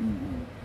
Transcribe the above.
嗯嗯